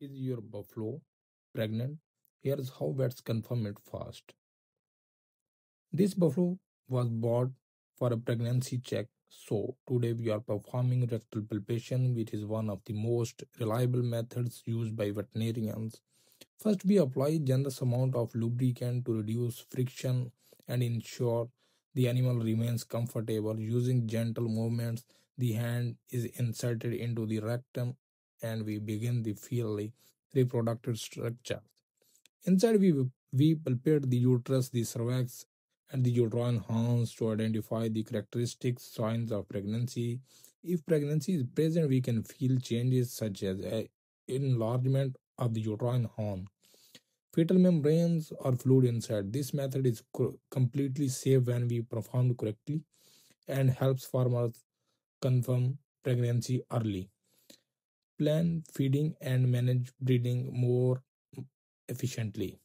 Is your buffalo pregnant? Here's how vets confirm it fast. This buffalo was bought for a pregnancy check, so today we are performing rectal palpation, which is one of the most reliable methods used by veterinarians. First, we apply generous amount of lubricant to reduce friction and ensure the animal remains comfortable. Using gentle movements, the hand is inserted into the rectum and we begin the feel reproductive structure. Inside, we, we palpate the uterus, the cervix, and the uterine horns to identify the characteristic signs of pregnancy. If pregnancy is present, we can feel changes such as a enlargement of the uterine horn, fetal membranes, are fluid inside. This method is co- completely safe when we performed correctly and helps farmers confirm pregnancy early, plan feeding, and manage breeding more efficiently.